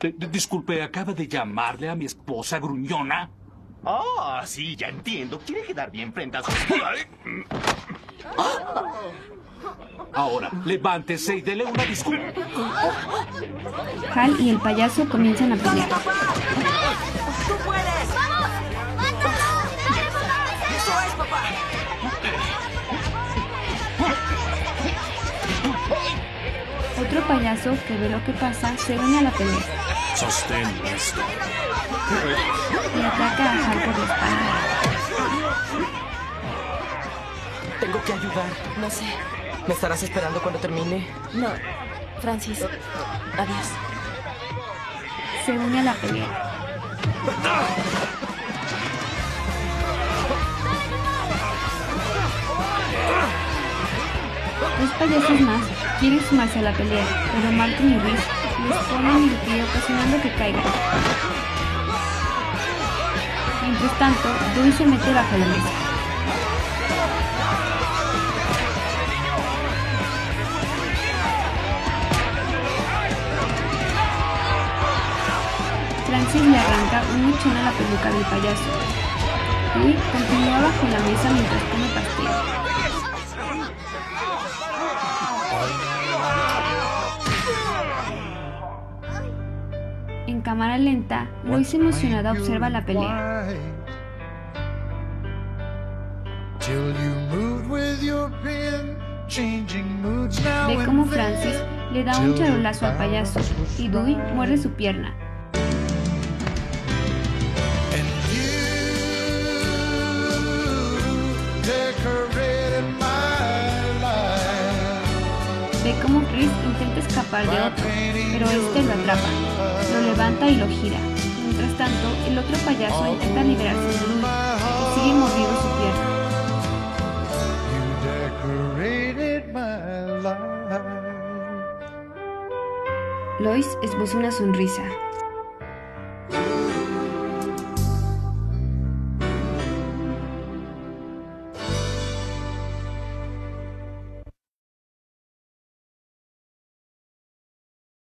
D- d- disculpe, ¿acaba de llamarle a mi esposa gruñona? Ah, sí, ya entiendo. Quiere quedar bien frente a su... Ahora, levántese y dele una disculpa. Hal y el payaso comienzan a pelear. Payaso que ve lo que pasa se une a la pelea Sostén esto. y ataca a Hal por la espalda. Tengo que ayudar. No sé. ¿Me estarás esperando cuando termine? No. Francis. Adiós. Se une a la pelea. Dos payasos más quieren sumarse a la pelea, pero Martin y Reese les ponen el pie ocasionando que caigan. Mientras tanto, Dewey se mete bajo la mesa. Francis le arranca un mechón a la peluca del payaso. Dewey continúa bajo la mesa mientras come pastel. Cámara lenta, Lois emocionada observa la pelea. Ve cómo. Francis le da un charolazo al payaso y Dewey muerde su pierna. Decorated my cómo Chris intenta escapar de otro, pero este lo atrapa, lo levanta y lo gira. Mientras tanto, el otro payaso intenta liberarse de Dewey, que sigue mordiendo su pierna. Lois esboza una sonrisa.